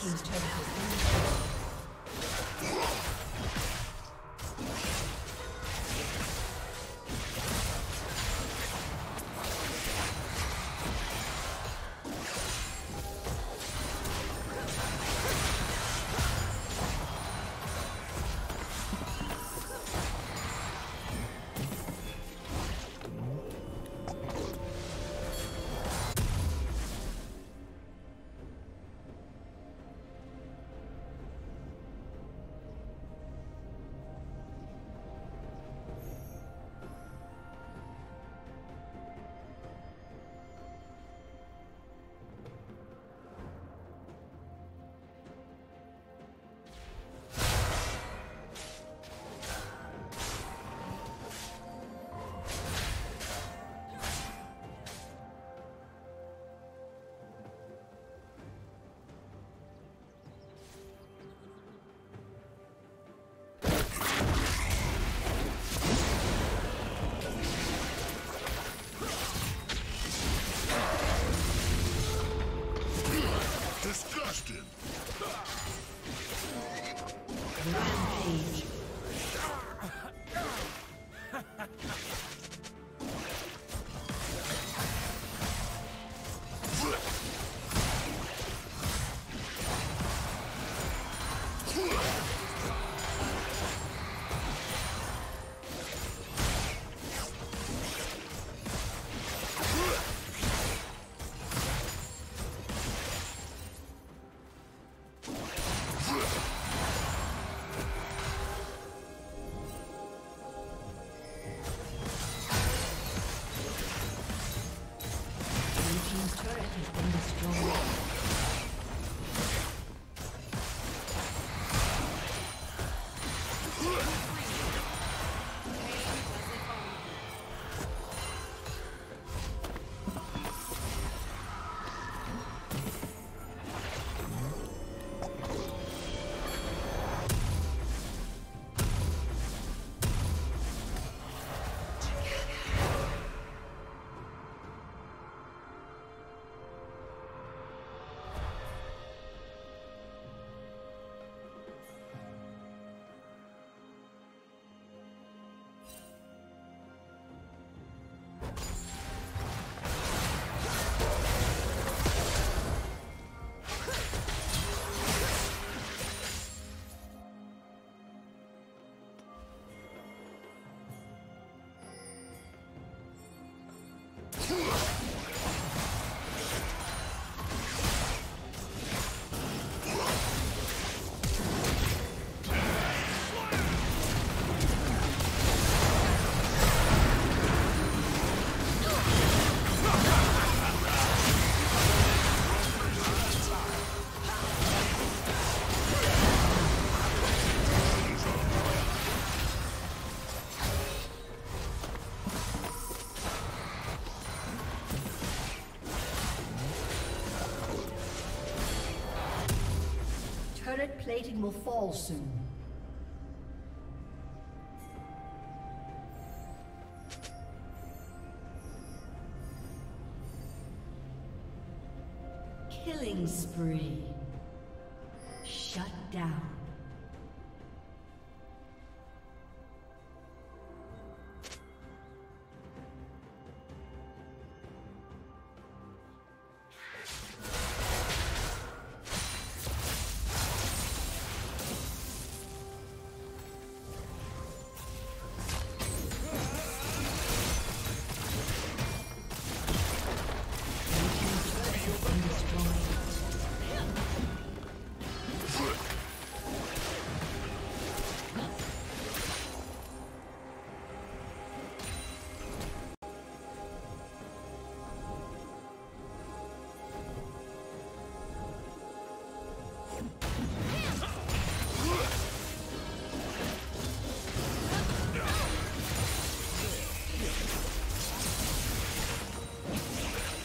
Team's turret plating will fall soon. Killing spree.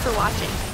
For watching.